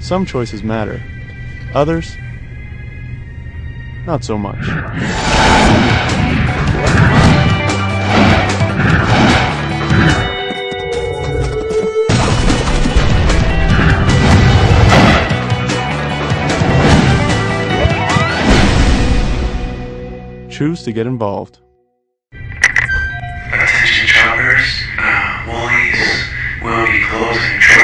Some choices matter. Others, not so much. Choose to get involved. Attention shoppers, uh, Woolies will be closing.